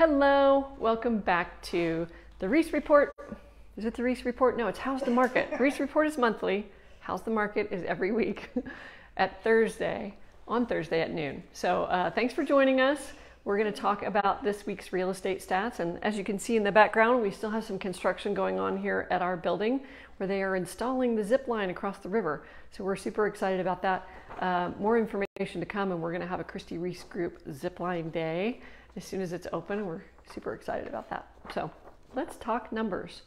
Hello, welcome back to the Reece Report. Is it the Reece Report? No, it's How's the Market. Reece Report is monthly. How's the Market is every week at Thursday, on Thursday at noon. So uh, thanks for joining us. We're going to talk about this week's real estate stats. And as you can see in the background, we still have some construction going on here at our building where they are installing the zip line across the river. So we're super excited about that. Uh, more information to come, and we're going to have a Christi Reece Group zip line day as soon as it's open. We're super excited about that. So let's talk numbers.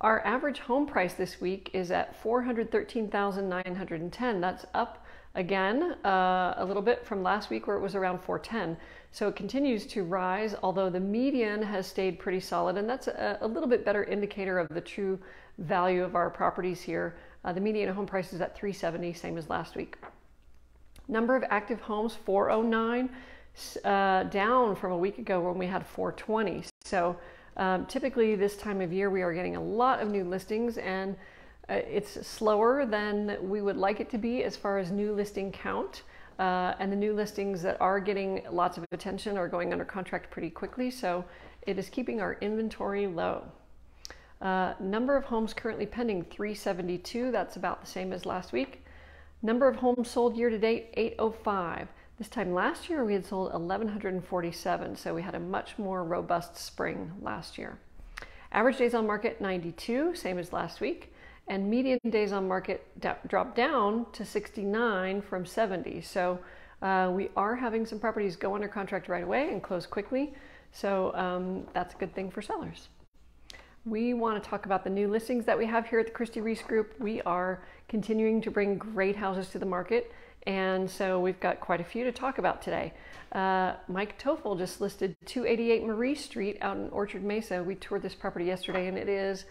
Our average home price this week is at 413,910. That's up again uh, a little bit from last week where it was around 410. So it continues to rise, although the median has stayed pretty solid, and that's a, a little bit better indicator of the true value of our properties here. Uh, the median home price is at 370, same as last week. Number of active homes 409, uh, down from a week ago when we had 420. So um, typically this time of year we are getting a lot of new listings and uh, it's slower than we would like it to be as far as new listing count. Uh, and the new listings that are getting lots of attention are going under contract pretty quickly, so it is keeping our inventory low. Uh, number of homes currently pending 372, that's about the same as last week. Number of homes sold year to date 805. This time last year we had sold 1147, so we had a much more robust spring last year. Average days on market 92, same as last week and median days on market dropped down to 69 from 70. So uh, we are having some properties go under contract right away and close quickly. So um, that's a good thing for sellers. We want to talk about the new listings that we have here at the Christi Reece Group. We are continuing to bring great houses to the market. And so we've got quite a few to talk about today. Uh, Mike Toffel just listed 288 Marie Street out in Orchard Mesa. We toured this property yesterday and it is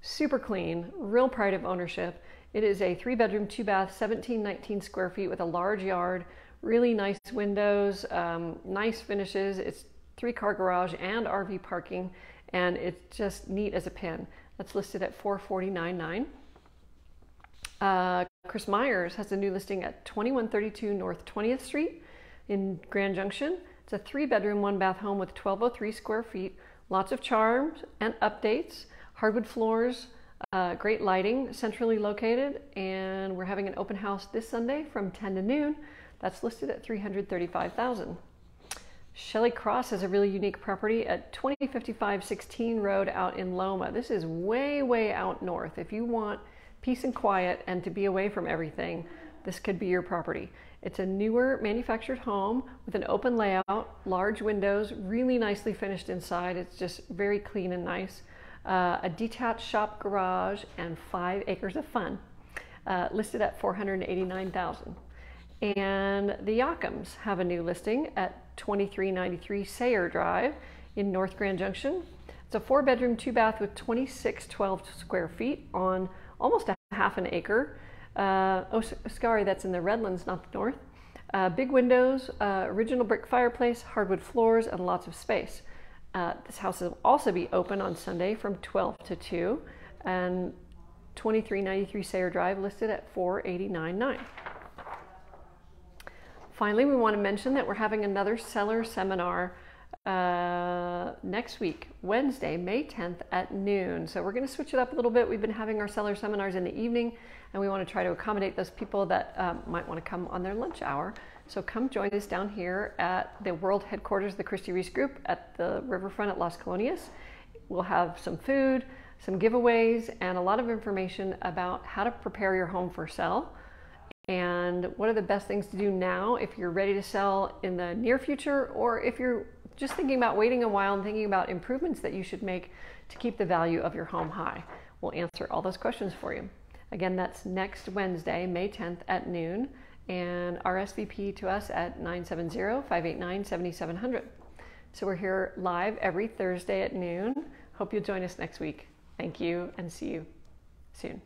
super clean, real pride of ownership. It is a three bedroom, two bath, 1719 square feet with a large yard, really nice windows, um, nice finishes. It's three car garage and RV parking, and it's just neat as a pin. That's listed at 449.9. Uh, Chris Myers has a new listing at 2132 North 20th Street in Grand Junction. It's a three bedroom, one bath home with 1203 square feet, lots of charms and updates hardwood floors, uh, great lighting, centrally located, and we're having an open house this Sunday from 10 to noon. That's listed at 335,000. Shelley Cross has a really unique property at 2055 16 Road out in Loma. This is way, way out north. If you want peace and quiet and to be away from everything, this could be your property. It's a newer manufactured home with an open layout, large windows, really nicely finished inside. It's just very clean and nice uh, a detached shop garage, and five acres of fun, uh, listed at 489,000. And the Yakums have a new listing at 2393 Sayer Drive in North Grand Junction. It's a four bedroom, two bath with 2612 square feet on almost a half an acre. Uh, oh, sorry, that's in the Redlands, not the north. Uh, big windows, uh, original brick fireplace, hardwood floors, and lots of space. Uh, this house will also be open on Sunday from 12 to 2 and 2393 Sayer Drive listed at 489.9. Finally, we want to mention that we're having another seller seminar uh, next week, Wednesday, May 10th at noon. So we're going to switch it up a little bit. We've been having our seller seminars in the evening, and we want to try to accommodate those people that um, might want to come on their lunch hour. So come join us down here at the world headquarters of the Christi Reece Group at the riverfront at Las Colonias. We'll have some food, some giveaways, and a lot of information about how to prepare your home for sale and what are the best things to do now if you're ready to sell in the near future or if you're just thinking about waiting a while and thinking about improvements that you should make to keep the value of your home high. We'll answer all those questions for you. Again, that's next Wednesday, May 10th at noon and RSVP to us at 970-589-7700. So we're here live every Thursday at noon. Hope you'll join us next week. Thank you and see you soon.